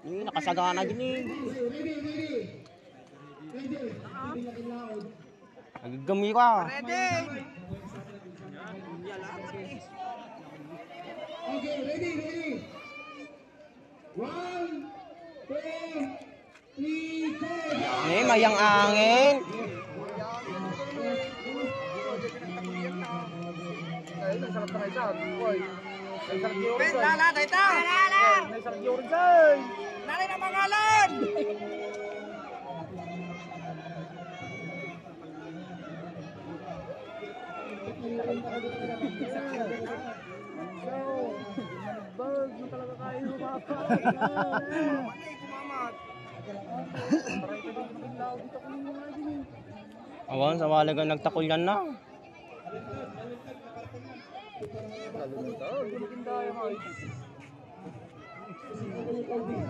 Yung nakasagana din eh. Nagagami ka. Ready! Okay, ready, ready. One, two, three, go. Eh, mayang angin. Ben, lala, dito! Lala! Nalay na mangalan! Awan, sa wala ka nagtakol yan na. Ito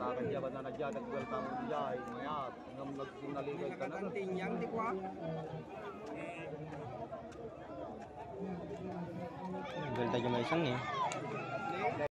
takan dia bana na dia kan gol tamu dia maya ngam lag kunali ka kana kanting yang di kwa gol ta jama isang ni